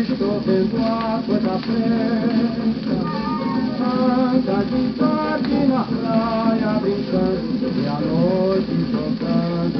Estou vendo a coisa preta Anda de tarde na praia brincando E à noite jogando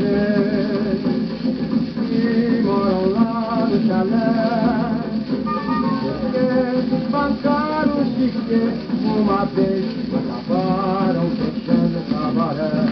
mulheres que moram lá no chalé. Porque bancaram o chique uma vez, acabaram fechando o cabaré.